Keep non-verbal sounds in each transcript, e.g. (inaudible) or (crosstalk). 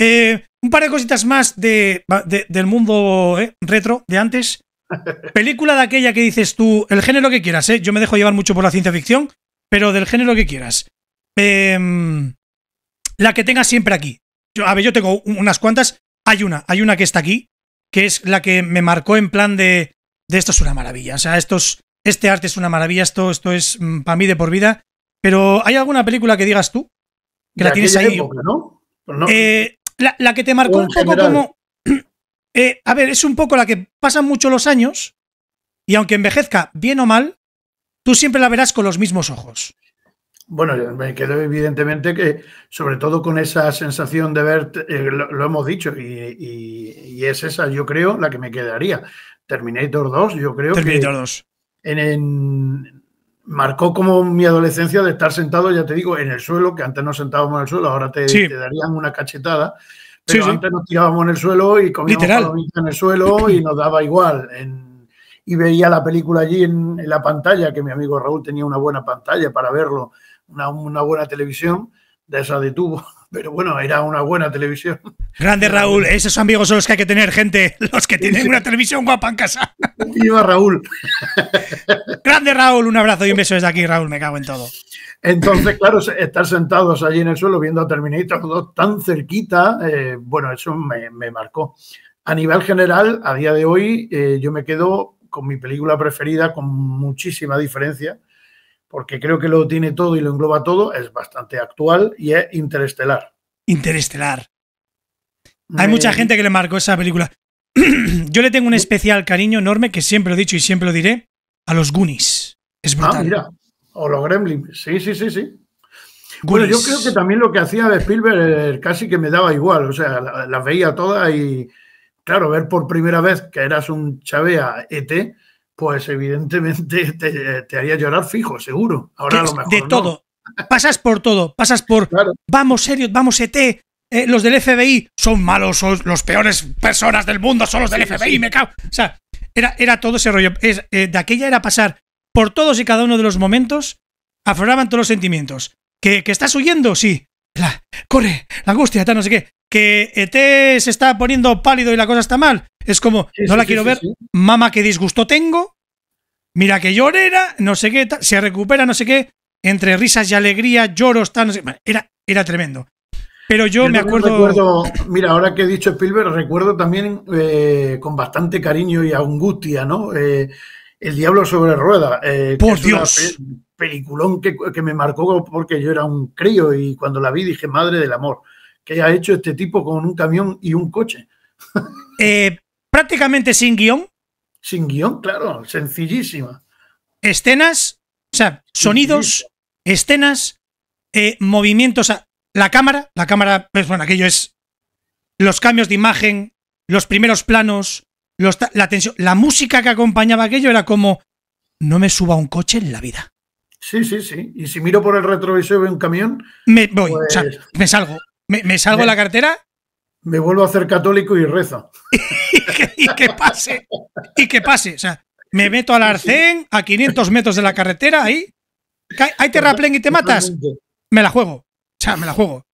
Eh, un par de cositas más de, del mundo eh, retro de antes. (laughs) Película de aquella que dices tú, el género que quieras, ¿eh? Yo me dejo llevar mucho por la ciencia ficción, pero del género que quieras. Em, la que tengas siempre aquí. Yo, a ver, yo tengo unas cuantas. Hay una, hay una que está aquí, que es la que me marcó en plan de, de esto es una maravilla. O sea, estos, este arte es una maravilla, esto, esto es mm, para mí de por vida. Pero ¿hay alguna película que digas tú? Que la tienes ahí. ¿no? Pues eh, la, que te marcó un poco como. (clears throat) Eh, a ver, es un poco la que pasan mucho los años y aunque envejezca bien o mal, tú siempre la verás con los mismos ojos. Bueno, me quedo evidentemente que, sobre todo con esa sensación de ver, eh, lo, hemos dicho, y, es esa, yo creo, la que me quedaría. Terminator 2, yo creo Terminator 2. En, marcó como mi adolescencia de estar sentado, ya te digo, en el suelo, que antes nos sentábamos en el suelo, ahora te, darían una cachetada. Pero antes nos tirábamos en el suelo y comíamos en el suelo y nos daba igual. y veía la película allí en, la pantalla, que mi amigo Raúl tenía una buena pantalla para verlo una, buena televisión, de esa de tubo, pero bueno, era una buena televisión. Grande Raúl, esos amigos son los que hay que tener, gente, los que tienen una televisión guapa en casa. Viva Raúl. Grande Raúl, un abrazo y un beso desde aquí, Raúl, me cago en todo. Entonces, claro, estar sentados allí en el suelo viendo a Terminator tan cerquita, eh, bueno, eso me, marcó. A nivel general, a día de hoy, eh, yo me quedo con mi película preferida con muchísima diferencia, porque creo que lo tiene todo y lo engloba todo, es bastante actual y es Interestelar. Interestelar. Hay mucha gente que le marcó esa película. (clears throat) Yo le tengo un especial cariño enorme, que siempre lo he dicho y siempre lo diré, a los Goonies. Es ah, brutal. Ah, mira. O los Gremlins. Sí, sí, sí, sí. Bueno, yo creo que también lo que hacía de Spielberg casi que me daba igual. O sea, las veía todas y, claro, ver por primera vez que eras un chavea ET, pues evidentemente (laughs) te, haría llorar fijo, seguro. Ahora a lo mejor. De todo. Pasas por todo. Pasas por. Vamos, serio, vamos, ET. Eh, los del FBI son malos, son los peores personas del mundo, son los del FBI, me cago. O sea, era, era todo ese rollo. Es, eh, de aquella era pasar por todos y cada uno de los momentos, afloraban todos los sentimientos. ¿Que, que estás huyendo? Sí. La, corre, la angustia, tal, no sé qué. Que ET se está poniendo pálido y la cosa está mal. Es como, no la quiero ver. Mamá, qué disgusto tengo. Mira que llorera, no sé qué, se recupera, no sé qué. Entre risas y alegría, lloros, tal, no sé. Era, era tremendo. Pero yo, me acuerdo... Mira, ahora que he dicho Spielberg, recuerdo también eh, con bastante cariño y angustia, ¿no? Eh, el Diablo sobre Rueda. Eh, Por Dios. peliculón que, que, me marcó porque yo era un crío y cuando la vi dije, madre del amor, ¿qué ha hecho este tipo con un camión y un coche? (laughs) prácticamente sin guion. Sin guion, claro, sencillísima. Escenas, o sea, sonidos, escenas, eh, movimientos. La cámara, la cámara, pues bueno, aquello es los cambios de imagen, los primeros planos, la tensión, la música que acompañaba aquello era como no me suba un coche en la vida. Sí, sí, sí. Y si miro por el retrovisor y veo un camión, me voy, o sea, pues me salgo, me, salgo de la cartera me vuelvo a hacer católico y rezo. (laughs) y, que, pase, y que pase. O sea, me meto al arcén a 500 metros de la carretera, ahí. ¿Hay terraplén y te matas? Me la juego. O sea, me la juego.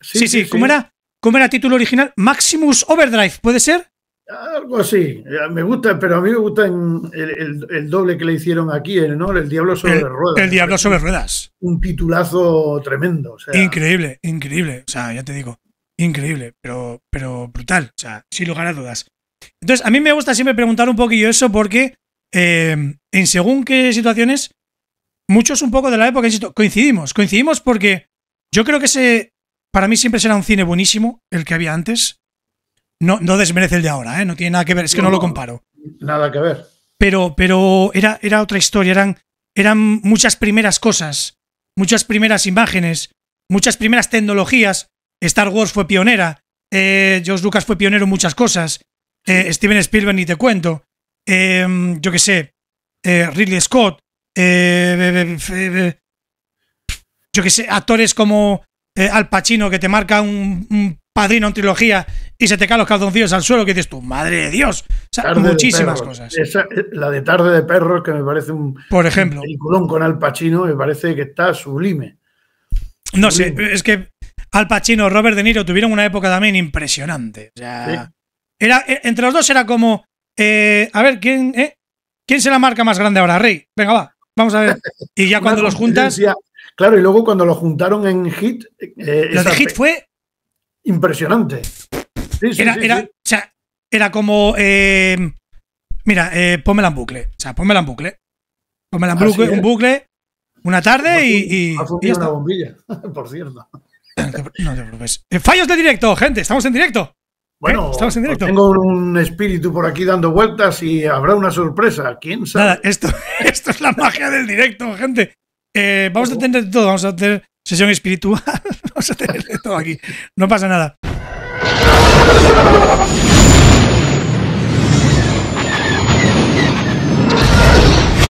Sí, sí, ¿Cómo, Era, ¿Cómo era título original? Maximus Overdrive, ¿puede ser? Algo así. Me gusta, pero a mí me gusta el, doble que le hicieron aquí, ¿no? El Diablo sobre Ruedas. El Diablo sobre Ruedas. Un titulazo tremendo. increíble, increíble. O sea, ya te digo increíble, pero, pero brutal, o sea, sin lugar a dudas. Entonces, a mí me gusta siempre preguntar un poquillo eso porque eh, en según qué situaciones, muchos un poco de la época, insisto, coincidimos, coincidimos porque yo creo que ese, para mí siempre será un cine buenísimo, el que había antes. No, no desmerece el de ahora, ¿eh? no tiene nada que ver, es que no, lo comparo. Nada que ver. Pero, pero era, era otra historia, eran, eran muchas primeras cosas, muchas primeras imágenes, muchas primeras tecnologías Star Wars fue pionera, eh, George Lucas fue pionero en muchas cosas, eh, Steven Spielberg ni te cuento, eh, yo qué sé, Ridley Scott, yo qué sé, actores como Al Pacino que te marca un, padrino en trilogía y se te caen los calzoncillos al suelo que dices tú, madre de Dios. muchísimas cosas. la de Tarde de Perros, que me parece un, Por ejemplo. peliculón con Al Pacino, me parece que está sublime. No sé, es que Al Pacino, Robert De Niro tuvieron una época también impresionante. O sea, era, eh, entre los dos era como, eh, a ver, ¿quién, eh? ¿quién se la marca más grande ahora? Rey, venga, va, vamos a ver. (laughs) Y ya cuando los juntas... Claro, y luego cuando lo juntaron en Hit... lo de Hit fue... Impresionante. Era, era, o sea, era como... mira, pónmela en bucle. O sea, pónmela en bucle. Pónmela en bucle, un bucle, una tarde y... y, una bombilla, (laughs) por cierto. No te preocupes. Fallos de directo, gente, estamos en directo. Bueno, estamos en directo. Tengo un espíritu por aquí dando vueltas y habrá una sorpresa. ¿Quién sabe? Nada, esto, (laughs) esto es la magia del directo, gente. Eh, vamos a tener todo, vamos a tener sesión espiritual, (laughs) vamos a tener todo aquí. No pasa nada. バイバイバイバイ!